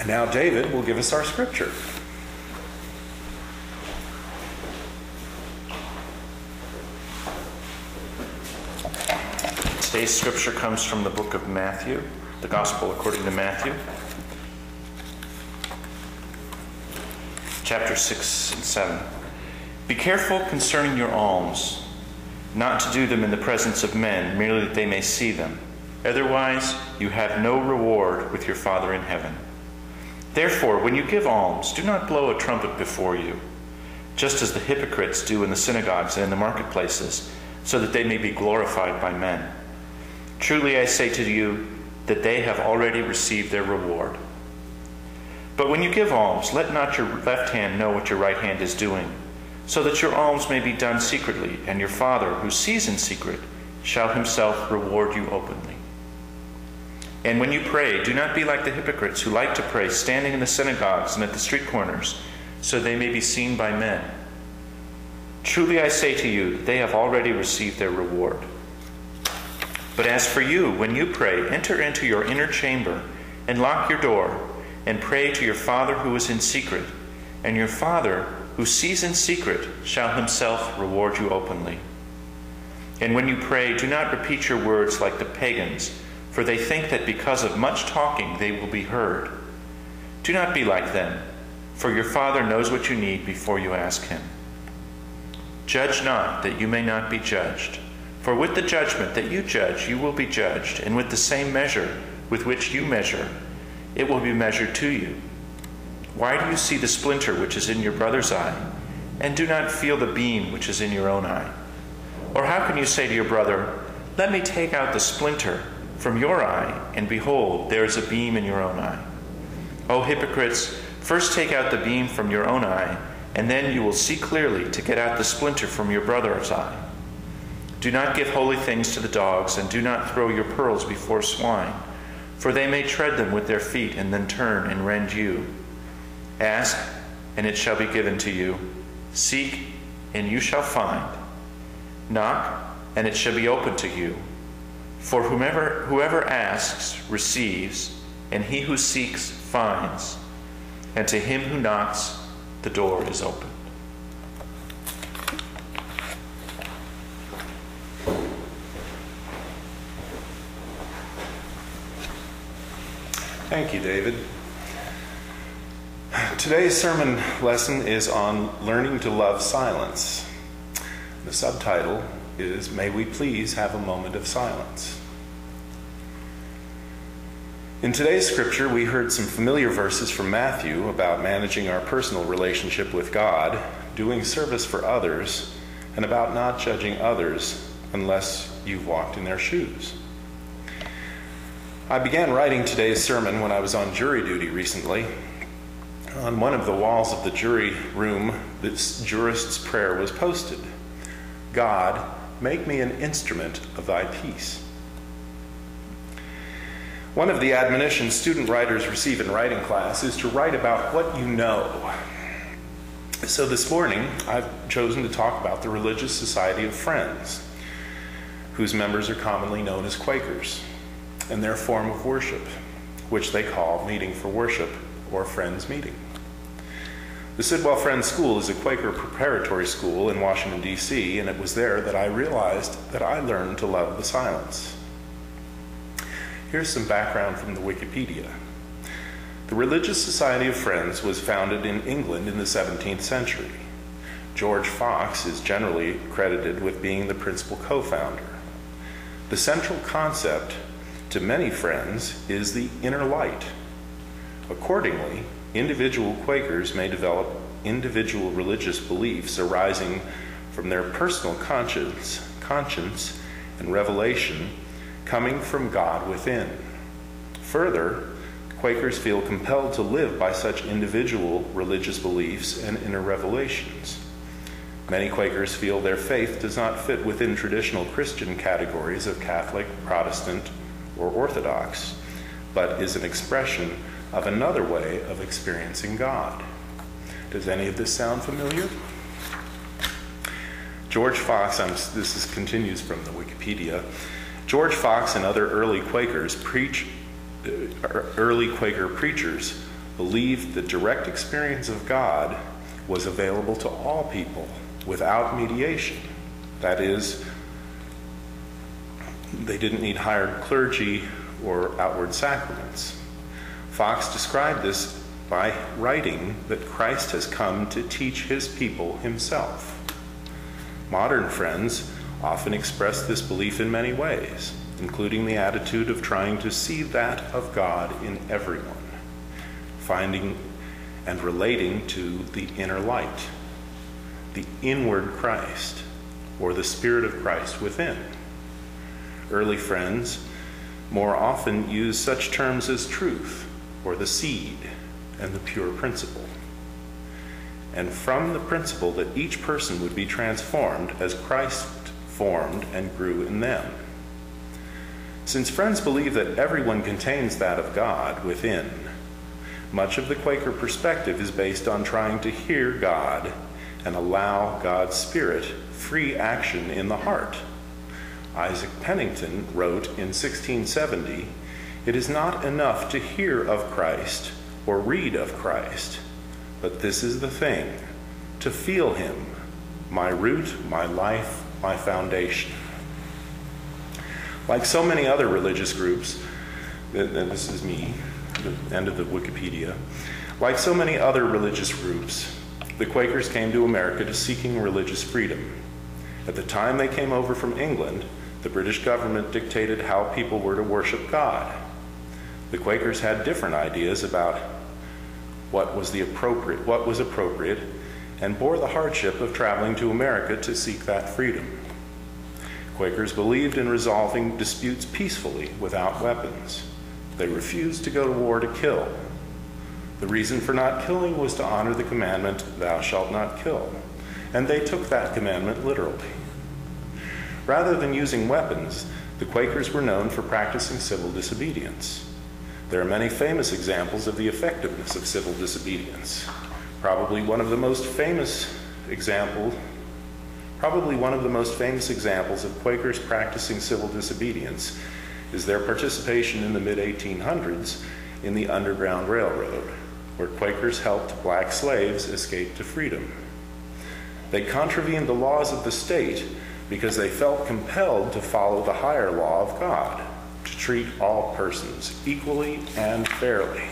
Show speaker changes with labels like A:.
A: And now David will give us our scripture.
B: Today's scripture comes from the book of Matthew, the Gospel according to Matthew, chapter 6 and 7. Be careful concerning your alms, not to do them in the presence of men, merely that they may see them. Otherwise, you have no reward with your Father in heaven. Therefore, when you give alms, do not blow a trumpet before you, just as the hypocrites do in the synagogues and in the marketplaces, so that they may be glorified by men. Truly I say to you that they have already received their reward. But when you give alms, let not your left hand know what your right hand is doing, so that your alms may be done secretly, and your Father, who sees in secret, shall himself reward you openly. And when you pray, do not be like the hypocrites who like to pray standing in the synagogues and at the street corners, so they may be seen by men. Truly I say to you, they have already received their reward. But as for you, when you pray, enter into your inner chamber and lock your door and pray to your Father who is in secret, and your Father who sees in secret shall himself reward you openly. And when you pray, do not repeat your words like the pagans, for they think that because of much talking they will be heard. Do not be like them, for your Father knows what you need before you ask him. Judge not that you may not be judged. For with the judgment that you judge, you will be judged, and with the same measure with which you measure, it will be measured to you. Why do you see the splinter which is in your brother's eye, and do not feel the beam which is in your own eye? Or how can you say to your brother, Let me take out the splinter from your eye, and behold, there is a beam in your own eye? O hypocrites, first take out the beam from your own eye, and then you will see clearly to get out the splinter from your brother's eye. Do not give holy things to the dogs, and do not throw your pearls before swine, for they may tread them with their feet and then turn and rend you. Ask, and it shall be given to you. Seek, and you shall find. Knock, and it shall be opened to you. For whomever, whoever asks receives, and he who seeks finds, and to him who knocks the door is open.
A: Thank you, David. Today's sermon lesson is on learning to love silence. The subtitle is May We Please Have a Moment of Silence. In today's scripture, we heard some familiar verses from Matthew about managing our personal relationship with God, doing service for others, and about not judging others unless you've walked in their shoes. I began writing today's sermon when I was on jury duty recently. On one of the walls of the jury room, this jurist's prayer was posted God, make me an instrument of thy peace. One of the admonitions student writers receive in writing class is to write about what you know. So this morning, I've chosen to talk about the Religious Society of Friends, whose members are commonly known as Quakers and their form of worship, which they call Meeting for Worship or Friends Meeting. The Sidwell Friends School is a Quaker preparatory school in Washington, D.C., and it was there that I realized that I learned to love the silence. Here's some background from the Wikipedia. The Religious Society of Friends was founded in England in the 17th century. George Fox is generally credited with being the principal co founder. The central concept to many friends is the inner light. Accordingly, individual Quakers may develop individual religious beliefs arising from their personal conscience, conscience and revelation coming from God within. Further, Quakers feel compelled to live by such individual religious beliefs and inner revelations. Many Quakers feel their faith does not fit within traditional Christian categories of Catholic, Protestant, or Orthodox, but is an expression of another way of experiencing God. Does any of this sound familiar? George Fox, I'm, this is, continues from the Wikipedia. George Fox and other early Quakers preach, uh, early Quaker preachers believed that direct experience of God was available to all people without mediation. That is, they didn't need hired clergy or outward sacraments. Fox described this by writing that Christ has come to teach his people himself. Modern friends often express this belief in many ways, including the attitude of trying to see that of God in everyone, finding and relating to the inner light, the inward Christ, or the Spirit of Christ within. Early friends more often use such terms as truth, or the seed, and the pure principle. And from the principle that each person would be transformed as Christ formed and grew in them. Since friends believe that everyone contains that of God within, much of the Quaker perspective is based on trying to hear God and allow God's Spirit free action in the heart. Isaac Penington wrote in 1670 It is not enough to hear of Christ or read of Christ, but this is the thing to feel Him, my root, my life, my foundation. Like so many other religious groups, and this is me, the end of the Wikipedia, like so many other religious groups, the Quakers came to America to seeking religious freedom. At the time they came over from England, the British government dictated how people were to worship God. The Quakers had different ideas about what was the appropriate what was appropriate and bore the hardship of traveling to America to seek that freedom. Quakers believed in resolving disputes peacefully without weapons. They refused to go to war to kill. The reason for not killing was to honor the commandment, Thou shalt not kill. And they took that commandment literally. Rather than using weapons, the Quakers were known for practicing civil disobedience. There are many famous examples of the effectiveness of civil disobedience. Probably one of the most famous example, probably one of the most famous examples of Quakers practicing civil disobedience is their participation in the mid 1800s in the Underground Railroad, where Quakers helped black slaves escape to freedom. They contravened the laws of the state because they felt compelled to follow the higher law of God, to treat all persons equally and fairly.